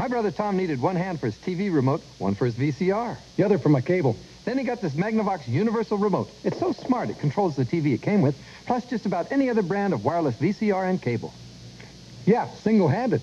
My brother Tom needed one hand for his TV remote, one for his VCR. The other for my cable. Then he got this Magnavox Universal Remote. It's so smart it controls the TV it came with, plus just about any other brand of wireless VCR and cable. Yeah, single-handed.